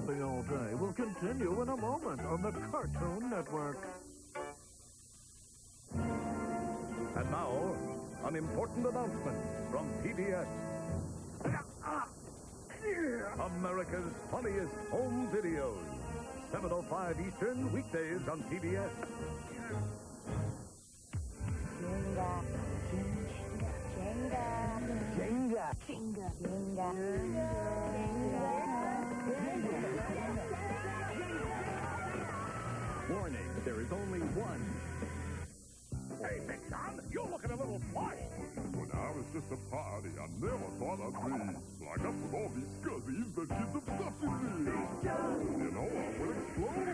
Daffy All Day will continue in a moment on the Cartoon Network. And now, an important announcement from PBS. America's funniest home videos. 7.05 Eastern, weekdays on PBS. Jenga. Jenga. Jenga. Jenga. Jenga. Jenga. Jenga. Warning, there is only one. Hey, Big John, you're looking a little flushed. When I was just a party, I never thought I'd be like up with all these scuzzies that kids abducted me. You know, I would explode.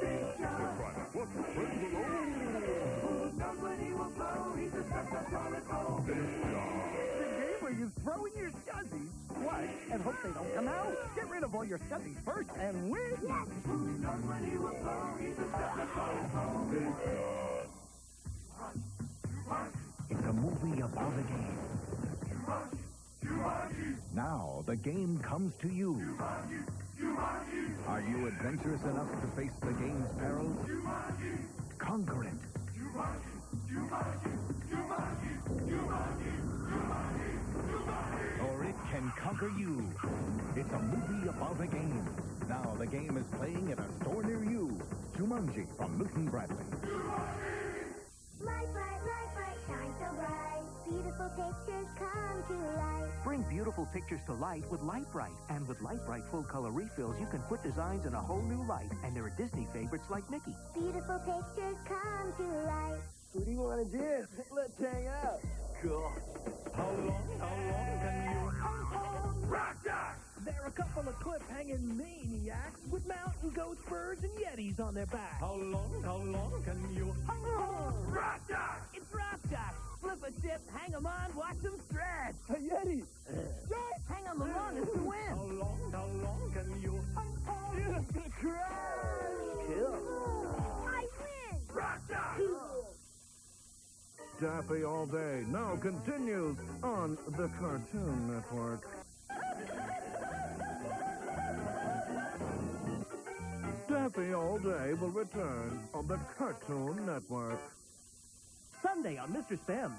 They're trying to flush your friends alone. Nobody will blow, he's a special solid ball. Big John. The game where you throw in your scuzzies, flush, and hope they don't come out. Get rid of all your scuzzies first and win. Nobody will blow, he's a special solid ball. Big It's a movie about a game. Now the game comes to you. Are you adventurous enough to face the game's perils? Conquer it. Or it can conquer you. It's a movie about a game. Now the game is playing at a store near you. Jumanji from Milton Bradley. Lite Brite, Lite Brite, shine so bright. Beautiful pictures come to life. Bring beautiful pictures to light with Lite Brite. And with Lite Brite full color refills, you can put designs in a whole new light. And there are Disney favorites like Mickey. Beautiful pictures come to life. What do you want to do? Let's hang out. Cool. How long, how long can you... Rock Jock! They're a couple of cliff-hanging maniacs with mountain goats, birds, and yetis on their backs. How long, how long can you... Rock Jock! It's Rock Jock. Flip a sip, hang 'em on, watch them stretch. A yeti. Hang on the longest to How long, how long can you... You're gonna cry. Daffy All Day now continues on the Cartoon Network. Daffy All Day will return on the Cartoon Network. Sunday on Mr. Spem.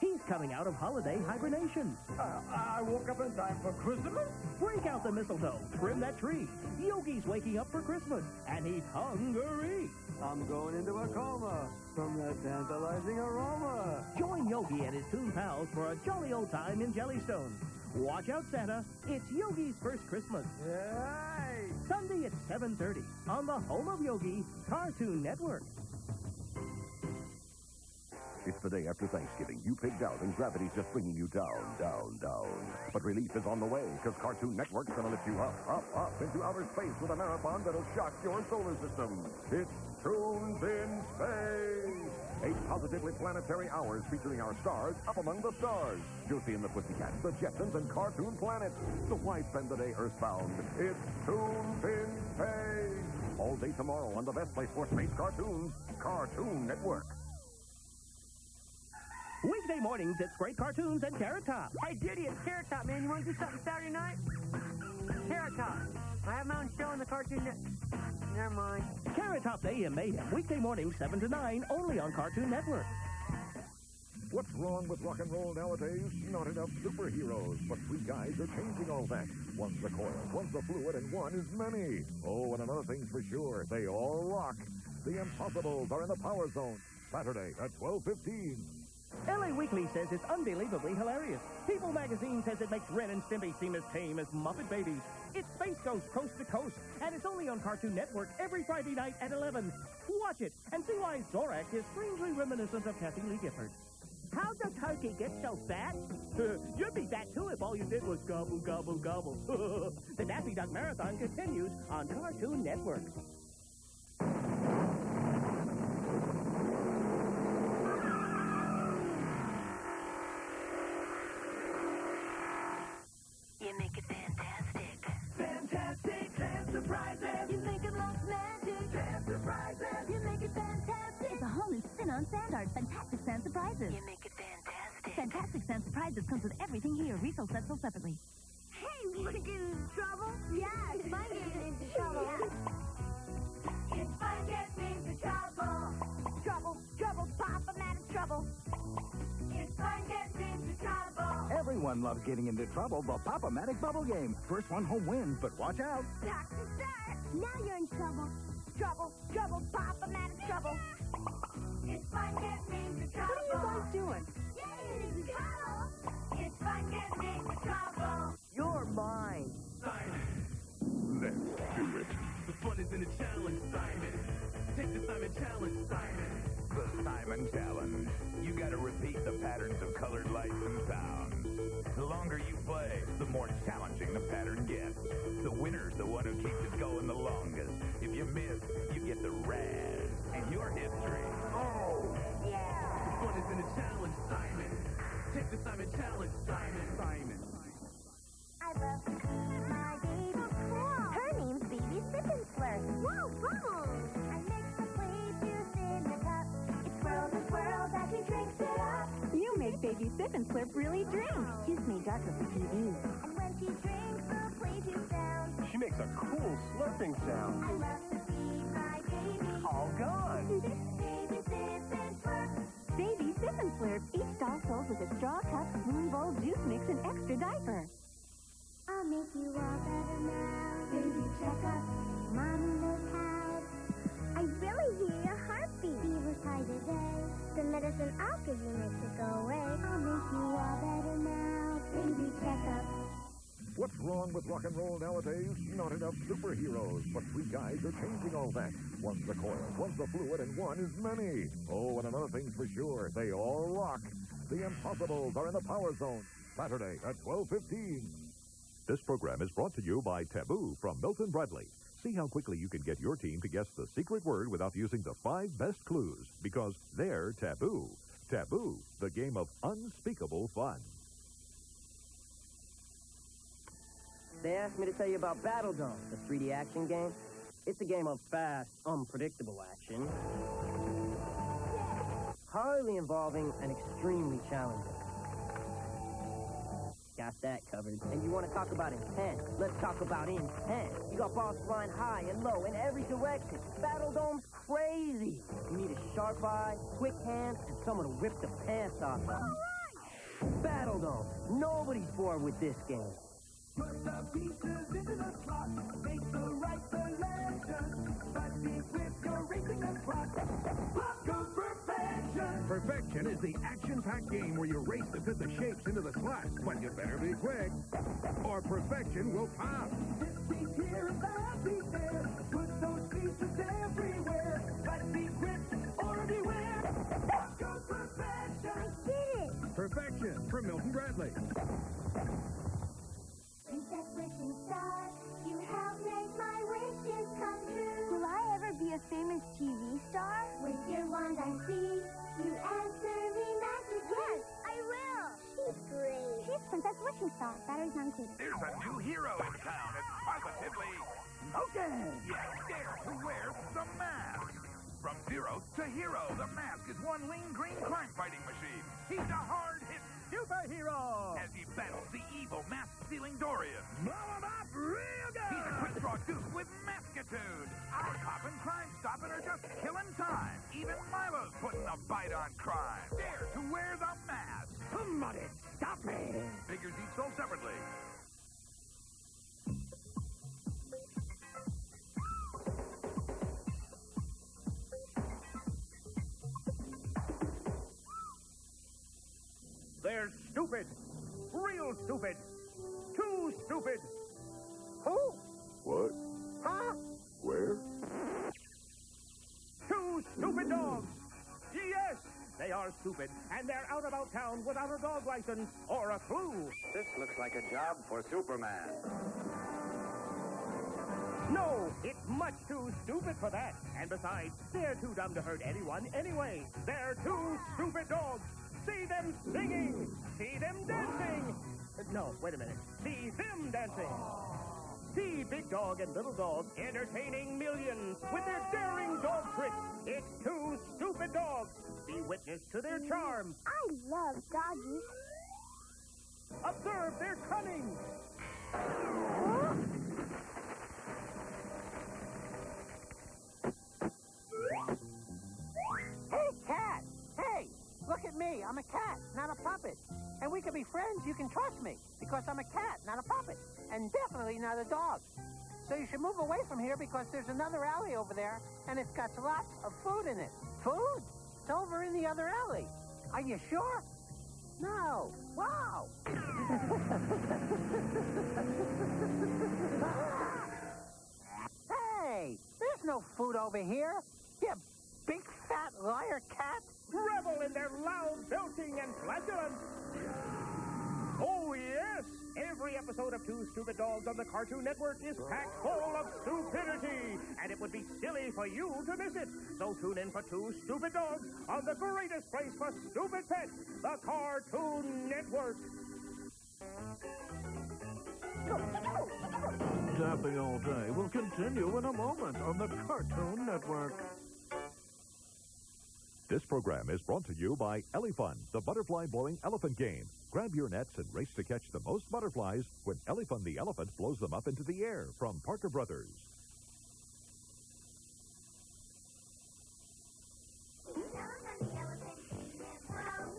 He's coming out of holiday hibernation. Uh, I woke up in time for Christmas? Break out the mistletoe, trim that tree. Yogi's waking up for Christmas, and he's hungry. I'm going into a coma from the tantalizing aroma. Join Yogi and his two Pals for a jolly old time in Jellystone. Watch out, Santa. It's Yogi's first Christmas. Hey! Sunday at 7.30 on the home of Yogi, Cartoon Network. It's the day after Thanksgiving. You pigged out, and gravity's just bringing you down, down, down. But relief is on the way, because Cartoon Network's going to lift you up, up, up into outer space with a marathon that'll shock your solar system. It's Toons in Space! Eight positively planetary hours featuring our stars up among the stars. Josie and the Pussycats, the Jetsons, and Cartoon Planet. So why spend the day earthbound? It's Toons in Space! All day tomorrow on the best place for space cartoons, Cartoon Network. Weekday mornings, it's great cartoons and Carrot Top. Hey, Judy, it's Carrot Top, man. You want to do something Saturday night? Carrot Top. I have my own show on the cartoon Network. Never mind. Carrot Top AM Mayhem, weekday mornings, 7 to 9, only on Cartoon Network. What's wrong with rock and roll nowadays? Not enough superheroes. But three guys are changing all that. One's the coil, one's the fluid, and one is many. Oh, and another thing's for sure. They all rock. The Impossibles are in the Power Zone. Saturday at 12.15. LA Weekly says it's unbelievably hilarious. People magazine says it makes Ren and Stimpy seem as tame as Muppet babies. It's Space Ghost Coast to Coast, and it's only on Cartoon Network every Friday night at 11. Watch it and see why Zorak is strangely reminiscent of Kathie Lee Gifford. How does the turkey get so fat? You'd be fat too if all you did was gobble, gobble, gobble. the Daffy Duck Marathon continues on Cartoon Network. on Sandart. Fantastic Sand Surprises. You make it fantastic. Fantastic Sand Surprises comes with everything here. Refills sets sold separately. Hey, want to get into trouble? Yeah, it's fun getting into trouble. Yeah. It's fun getting into trouble. Trouble, trouble, Pop, I'm out of trouble. It's fun getting into trouble. Everyone loves getting into trouble, the Pop-O-Matic Bubble Game. First one home wins, but watch out. Doctor, sir! Now you're in trouble. Trouble, trouble, Pop, I'm out of trouble. It's fun getting into trouble. What are you guys doing? Getting into trouble. It's fun getting into trouble. You're mine. Let's do it. The fun is in the challenge, Simon. Take the Simon challenge, Simon. The Simon Challenge. You gotta repeat the patterns of colored lights and sounds. The longer you play, the more challenging the pattern gets. The winner's the one who keeps it going the longest. If you miss, you get the raz. And your history. Fun is in the challenge, Simon. Take the Simon challenge, straw cup, spoon bowl, juice mix, and extra diaper. I'll make you all better now. Baby, check up. Mommy knows how. I really hear your heartbeat. Fever's high today. The medicine I'll give you makes it go away. I'll make you all better now. Baby, check up. What's wrong with rock and roll nowadays? Not enough superheroes. But three guys are changing all that. One's the coil, one's the fluid, and one is many. Oh, and another thing's for sure. They all rock. The Impossibles are in the Power Zone. Saturday at 12.15. This program is brought to you by Taboo from Milton Bradley. See how quickly you can get your team to guess the secret word without using the five best clues, because they're taboo. Taboo, the game of unspeakable fun. They asked me to tell you about Battledome, the 3D action game. It's a game of fast, unpredictable action. Highly involving and extremely challenging. Got that covered. And you want to talk about intent? Let's talk about intent. You got balls flying high and low in every direction. Battledome's crazy. You need a sharp eye, quick hands, and someone to rip the pants off of. Battledome. Nobody's bored with this game. Put the pieces into the slot. Make the right selection. But be with your racing. Pop goes perfection. Is the action-packed game where you race to fit the shapes into the slots, but you better be quick, or perfection will pop. Here piece there. Putting on crime. Dare to wear the mask. Somebody stop me! Figures each sold separately. They're stupid. Real stupid. Stupid, and they're out about town without a dog license or a clue. This looks like a job for Superman. No, it's much too stupid for that. And besides, they're too dumb to hurt anyone anyway. They're two stupid dogs. See them singing. See them dancing. No, wait a minute. See them dancing. See Big Dog and Little Dog entertaining millions with their daring dog tricks. It's two stupid dogs. Be witness to their charm. I love doggies. Observe their cunning. Hey, cat! Hey! Look at me. I'm a cat, not a puppet. And we can be friends. You can trust me because I'm a cat, not a puppet. And definitely not a dog. So you should move away from here because there's another alley over there and it's got lots of food in it. Food? It's over in the other alley. Are you sure? No. Wow. hey, there's no food over here. You big fat liar cat. Revel in their loud belching and flatulence. Oh, yes. Every episode of Two Stupid Dogs on the Cartoon Network is packed full of stupidity, and it would be silly for you to miss it. So tune in for Two Stupid Dogs on the greatest place for stupid pets, the Cartoon Network. Daffy All Day will continue in a moment on the Cartoon Network. This program is brought to you by Elefun, the butterfly blowing elephant game. Grab your nets and race to catch the most butterflies when Elefun the elephant blows them up into the air from Parker Brothers.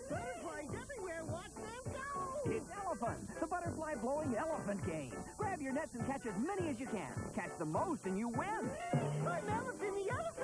Butterflies everywhere. Watch them go. It's Elefun, the butterfly blowing elephant game. Grab your nets and catch as many as you can. Catch the most and you win. I'm Elefun the elephant.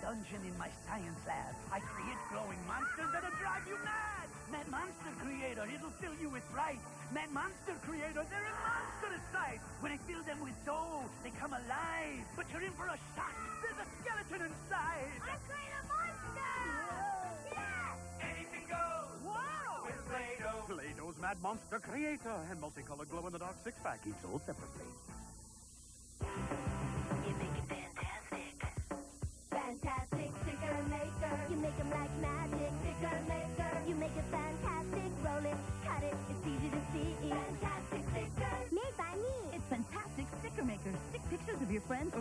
Dungeon in my science lab, I create glowing monsters that'll drive you mad. Mad Monster Creator, it'll fill you with fright. Mad Monster Creator, they're a monstrous sight. When I fill them with dough, they come alive. But you're in for a shock. There's a skeleton inside. I create a monster! Yeah! Anything goes. Wow! With Play-Doh. Play-Doh's Mad Monster Creator and multicolored glow-in-the-dark six-pack, each sold separately.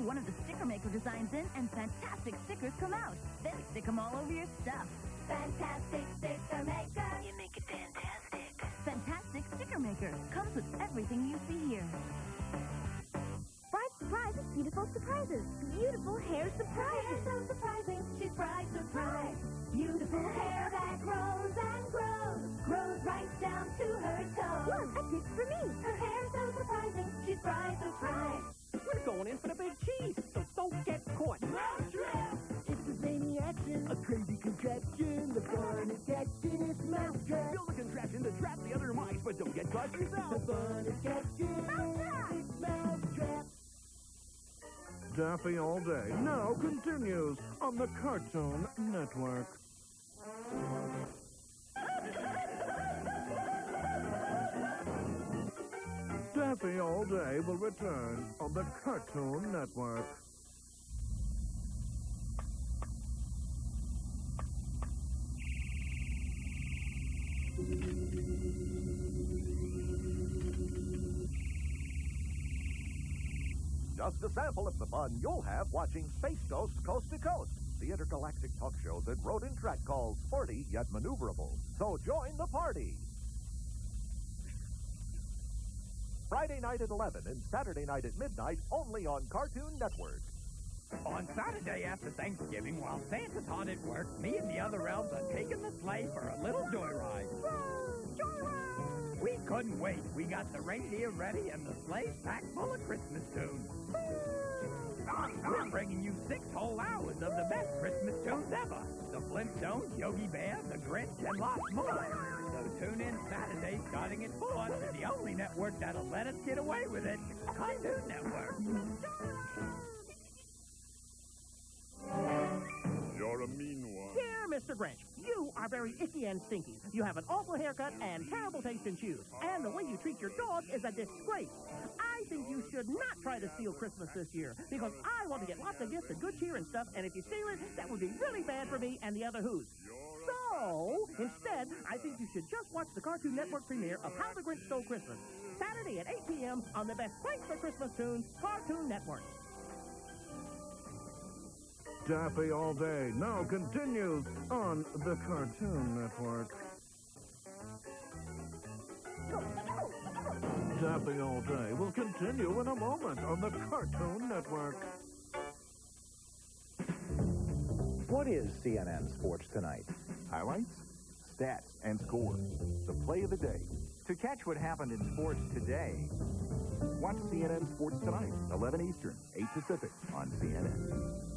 One of the Sticker Maker designs in, and fantastic stickers come out. Then stick them all over your stuff. Fantastic contraption. The fun is catching its mousetrap. Build a contraption to trap the other mice, but don't get caught yourself. The fun is catching its mousetrap. Daffy All Day now continues on the Cartoon Network. Daffy All Day will return on the Cartoon Network. Just a sample of the fun you'll have watching Space Ghost Coast to Coast, the intergalactic talk show that Road & Track calls Sporty Yet Maneuverable. So join the party. Friday night at 11 and Saturday night at midnight only on Cartoon Network. On Saturday after Thanksgiving, while Santa's hard at work, me and the other elves are taking the sleigh for a little joyride. We couldn't wait. We got the reindeer ready and the sleigh packed full of Christmas tunes. We're bringing you six whole hours of the best Christmas tunes ever. The Flintstones, Yogi Bear, The Grinch, and lots more. So tune in Saturday starting at 4 to the only network that'll let us get away with it, Cartoon Network. You're a mean one. Dear Mr. Grinch, you are very icky and stinky. You have an awful haircut and terrible taste in shoes. And the way you treat your dog is a disgrace. I think you should not try to steal Christmas this year because I want to get lots of gifts and good cheer and stuff, and if you steal it, that would be really bad for me and the other Who's. So, instead, I think you should just watch the Cartoon Network premiere of How the Grinch Stole Christmas. Saturday at 8 p.m. on the best place for Christmas tunes, Cartoon Network. Daffy All Day now continues on the Cartoon Network. Daffy All Day will continue in a moment on the Cartoon Network. What is CNN Sports Tonight? Highlights, stats, and scores. The play of the day. To catch what happened in sports today, Watch CNN Sports Tonight, 11 Eastern, 8 Pacific on CNN.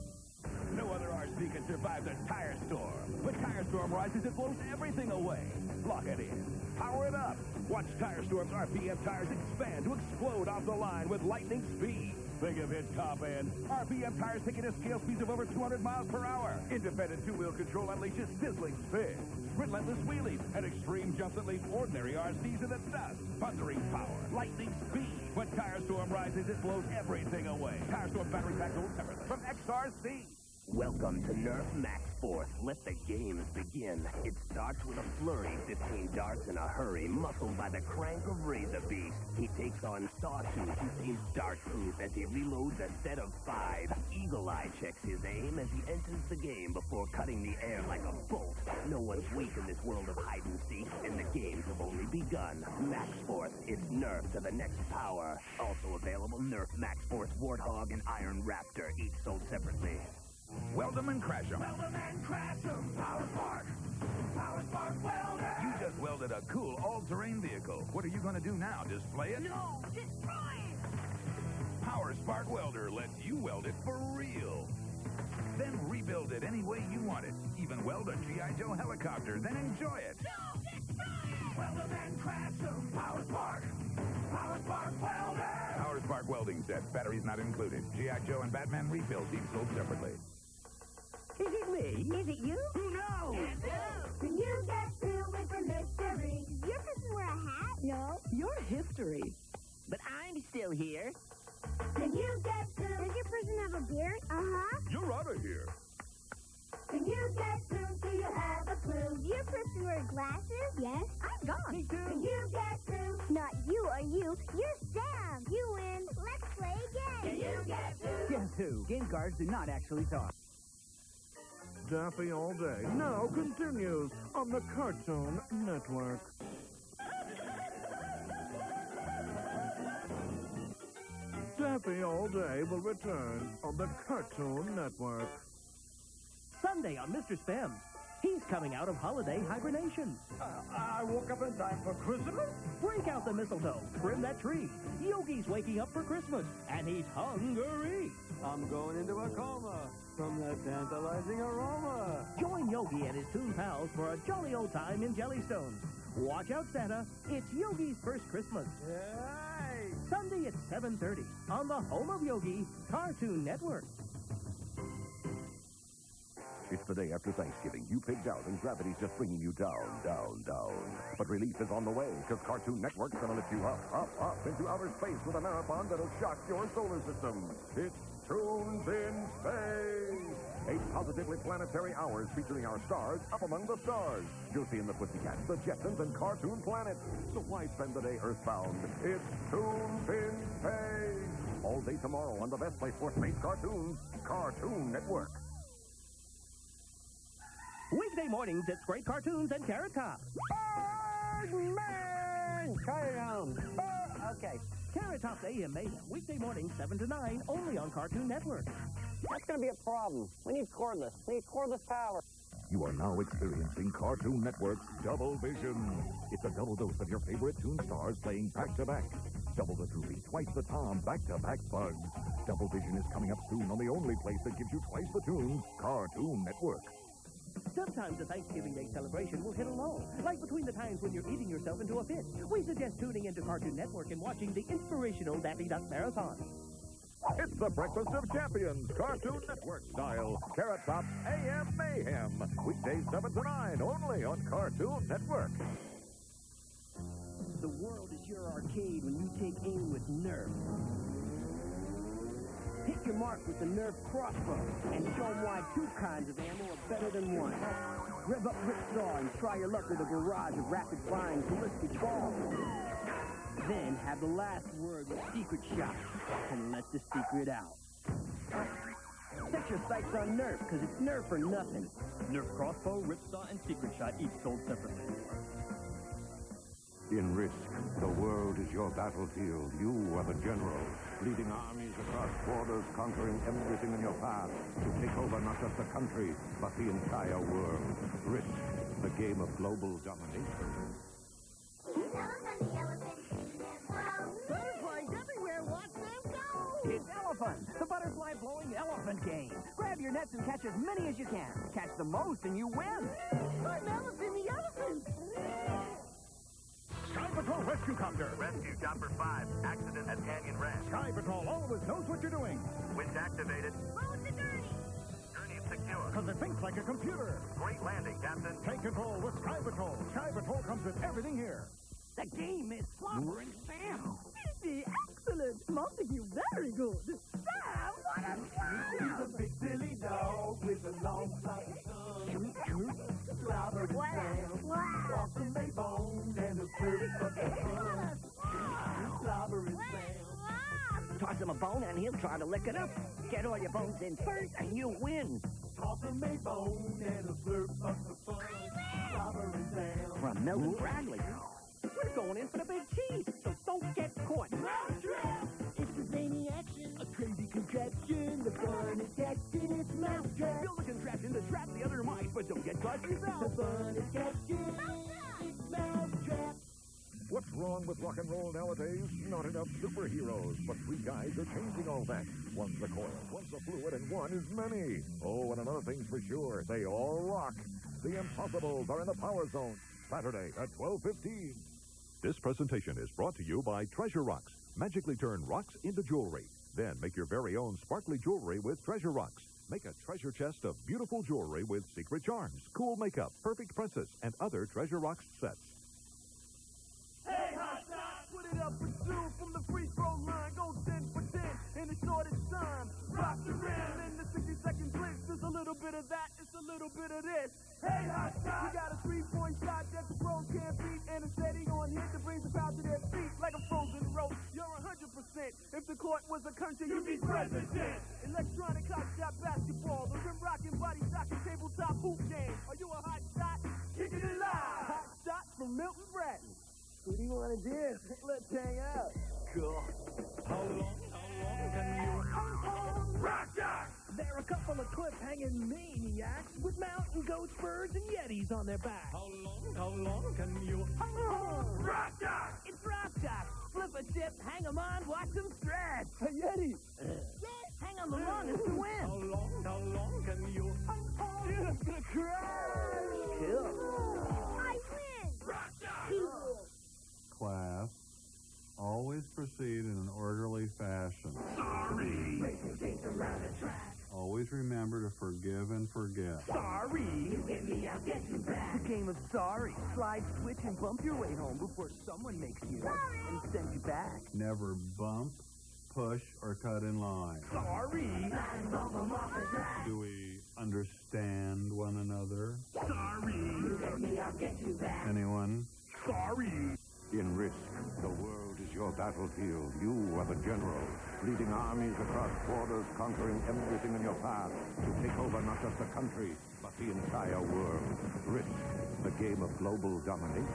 Survive the tire storm. When Tire Storm rises, it blows everything away. Lock it in. Power it up. Watch Tire Storm's RPM tires expand to explode off the line with lightning speed. Think of it top end. RPM tires taking a scale speeds of over 200 miles per hour. Independent two-wheel control unleashes sizzling spin. Relentless wheelies and extreme jumps that leave ordinary RCs in the dust. Thundering power. Lightning speed. When Tire Storm rises, it blows everything away. Tire Storm battery pack separately from XRC. Welcome to Nerf Max Force. Let the games begin. It starts with a flurry, 15 darts in a hurry, muscled by the crank of Razor Beast. He takes on Sawtooth, who seems dart-proof as he reloads a set of five. Eagle Eye checks his aim as he enters the game before cutting the air like a bolt. No one's weak in this world of hide and seek, and the games have only begun. Max Force, it's Nerf to the next power. Also available, Nerf Max Force Warthog and Iron Raptor, each sold separately. Weld 'em and crash 'em. Weld 'em and crash 'em. Power Spark. Power Spark welder. You just welded a cool all-terrain vehicle. What are you going to do now? Display it? No, destroy it. Power Spark Welder lets you weld it for real. Then rebuild it any way you want it. Even weld a G.I. Joe helicopter, then enjoy it. No, destroy it. Weld 'em and crash 'em. Power Spark. Power Spark welder. Power Spark welding set. Batteries not included. G.I. Joe and Batman refills each sold separately. Is it me? Is it you? Who knows? Can you get through with the mystery? Does your person wear a hat? No. Your history. But I'm still here. Can you get through? Does your person have a beard? Uh-huh. You're out of here. Can you get through? Do you have a clue? Does your person wear glasses? Yes. I'm gone. Me too. Can you get through? Not you or you. You're Sam. You win. Let's play again. Can you get through? Guess who? Game cards do not actually talk. Daffy All Day now continues on the Cartoon Network. Daffy All Day will return on the Cartoon Network. Sunday on Mr. Spam. He's coming out of holiday hibernation. Uh, I woke up in time for Christmas? Break out the mistletoe, trim that tree. Yogi's waking up for Christmas, and he's hungry. I'm going into a coma from that tantalizing aroma. Join Yogi and his Toon Pals for a jolly old time in Jellystone. Watch out, Santa. It's Yogi's first Christmas. Yay! Sunday at 7.30 on the home of Yogi, Cartoon Network. It's the day after Thanksgiving. You pigged out and gravity's just bringing you down, down, down. But relief is on the way because Cartoon Network's going to lift you up, up, up into outer space with a marathon that'll shock your solar system. It's Toons in Space. Eight positively planetary hours featuring our stars up among the stars. Josie and the Pussycats, the Jetsons, and Cartoon Planet. So why spend the day earthbound? It's Toons in Space. All day tomorrow on the best place for space cartoons, Cartoon Network. Weekday mornings, it's great cartoons and Carrot Top. Birdman! Carry on. Uh, Okay. Carrot Top's AM Mayhem, weekday mornings, 7 to 9, only on Cartoon Network. That's going to be a problem. We need cordless. We need cordless power. You are now experiencing Cartoon Network's Double Vision. It's a double dose of your favorite Toon stars playing back to back. Double the Droopy, twice the Tom, back to back Bugs. Double Vision is coming up soon on the only place that gives you twice the tunes, Cartoon Network. Sometimes the Thanksgiving Day celebration will hit a lull, like between the times when you're eating yourself into a fit. We suggest tuning into Cartoon Network and watching the inspirational Daffy Duck Marathon. It's the Breakfast of Champions, Cartoon Network style. Carrot Top AM Mayhem. Weekdays 7 to 9, only on Cartoon Network. The world is your arcade when you take aim with Nerf. Hit your mark with the Nerf crossbow and show 'em why two kinds of ammo are better than one. Rev up Ripsaw and try your luck with a barrage of rapid-firing ballistic balls. Then have the last word with Secret Shot and let the secret out. Set your sights on Nerf, because it's Nerf or nothing. Nerf crossbow, ripsaw, and secret shot each sold separately. In Risk, the world is your battlefield. You are the general, leading armies across borders, conquering everything in your path to take over not just a country, but the entire world. Risk, the game of global domination. Butterflies everywhere. Watch them go. It's Elefun, the butterfly blowing elephant game. Grab your nets and catch as many as you can. Catch the most and you win. I'm Elefun the elephant. Sky Patrol Rescue Copter. Rescue Chopper 5. Accident at Canyon Ranch. Sky Patrol always knows what you're doing. Winch activated. Gurney secure. Because it thinks like a computer. Great landing, Captain. Take control with Sky Patrol. Sky Patrol comes with everything here. The game is Slobber and Sam. Easy, excellent. Montague, very good. Sam, what a He's a big Him a bone and he'll try to lick it up. Get all your bones in first and you win. Toss a Maybone and a slurp of the fun. Slobber and Sam. From Milton Bradley. We're going in for the big cheese, so don't get caught. It's a zany action, a crazy contraption. The fun is catching its mousetrap. Build a contraption to trap the other mice, but don't get caught yourself. The fun is catching. What's wrong with rock and roll nowadays? Not enough superheroes. But three guys are changing all that. One's a coil, one's a fluid, and one is many. Oh, and another thing's for sure. They all rock. The Impossibles are in the Power Zone. Saturday at 12.15. This presentation is brought to you by Treasure Rocks. Magically turn rocks into jewelry. Then make your very own sparkly jewelry with Treasure Rocks. Make a treasure chest of beautiful jewelry with secret charms, cool makeup, perfect princess, and other Treasure Rocks sets. Hey, hot shot, put from the free throw line. Go 10 for 10 in the shortest time. Rock the rim in the 60 second blitz. There's a little bit of that, it's a little bit of this. Hey, hot shot, you got a three point shot that the pros can't beat. And a steady on hit that brings the crowd to their feet like a frozen roast. You're 100%. If the court was a country, you'd be president. Electronic hot shot basketball, the rim rocking, body stocking, tabletop hoop game. Are you want to do? Let's hang out. Cool. How long, how long can you... Rock Jock! They're a couple of cliff-hanging maniacs with mountain goats, birds, and yetis on their back. How long, how long can you... Rock Slide, switch, and bump your way home before someone makes you and sends you back. Never bump, push, or cut in line. Sorry. Do we understand one another? Sorry! You let me, I'll get you back. Anyone? Sorry! In Risk, the world is your battlefield. You are the general, leading armies across borders, conquering everything in your path to take over not just the country, but the entire world. Risk, the game of global domination.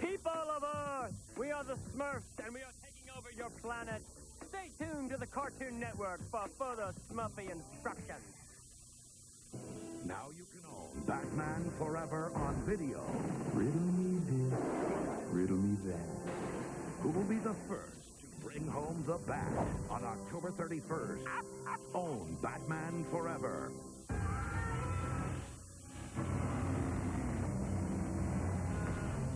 People of Earth, we are the Smurfs, and we are taking over your planet. Stay tuned to the Cartoon Network for further Smurfy instructions. Now you can own Batman Forever on video. Riddle me this, riddle me that. Who will be the first to bring home the bat on October 31st? Own Batman Forever.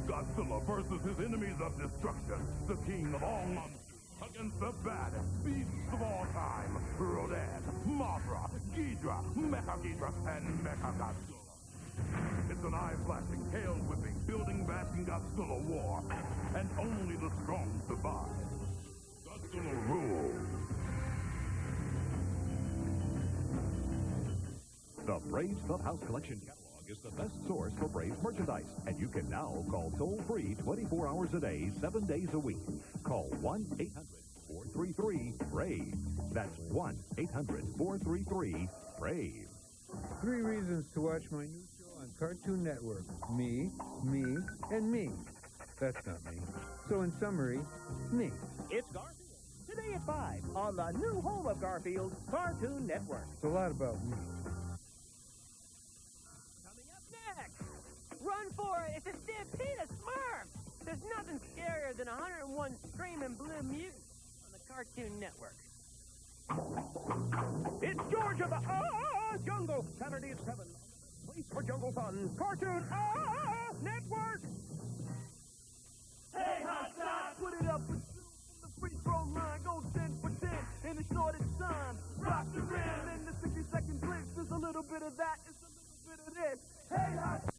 Godzilla versus his enemies of destruction, the king of all monsters, against the baddest beasts of all time, Rodan, Mothra, Ghidra, Mecha Ghidra, and Mecha Godzilla. It's an eye-flashing, tail-whipping, building-bashing Godzilla war, and only the strong survive. Godzilla rules. The Braves Clubhouse Collection catalog is the best source for Braves merchandise, and you can now call toll free 24 hours a day, 7 days a week. Call 1 800 433 BRAVE. That's 1 800 433 BRAVE. Three reasons to watch my new show on Cartoon Network. Me, me, and me. That's not me. So in summary, me. It's Garfield. Today at 5 on the new home of Garfield, Cartoon Network. It's a lot about me. Coming up next, run for it! It's a stampede of Smurfs! There's nothing scarier than 101 screaming blue mutants on the Cartoon Network. It's George of the Ah Jungle. Saturday at 7. Place for Jungle Fun. Cartoon Ah Network. Hey, hot shot, put it up with two the free throw line. Go 10 for 10 in the shortest time. Rock the rim in the 60 second blitz. There's a little bit of that, it's a little bit of this.